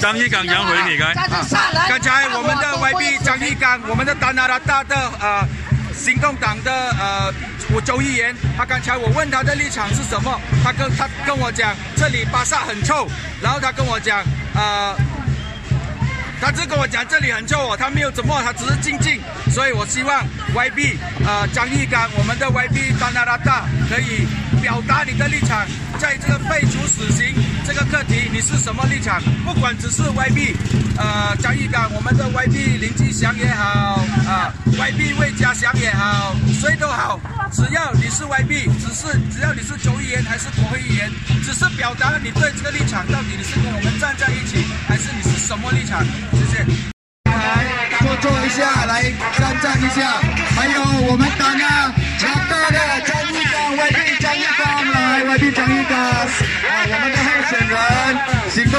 张义港杨回，你看，刚才我们的 YB 张义港，我们的达纳拉大的呃行动党的呃我周议员，他刚才我问他的立场是什么，他跟他跟我讲这里巴萨很臭，然后他跟我讲呃。他只跟我讲这里很臭哦，他没有怎么，他只是静静，所以我希望 YB 呃张义刚，我们的 YB 达纳拉大可以表达你的立场，在这个废除死刑课题，你是什么立场？不管只是 YB 呃张义刚，我们的 YB 林继祥也好啊，YB 魏家祥也好，谁都好，只要你是 YB，只是只要你是周议员还是国会议员，只是表达了你对这个立场，到底你是跟我们站在一起，还是你是什么立场？谢谢。来坐坐一下，来站站一下。还有我们党啊，强大的张义刚，YB 张义刚来，YB 张义刚，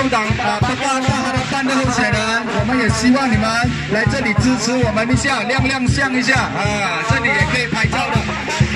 党啊，八卦大他的班的候选人，我们也希望你们来这里支持我们一下，亮亮相一下啊，这里也可以拍照的。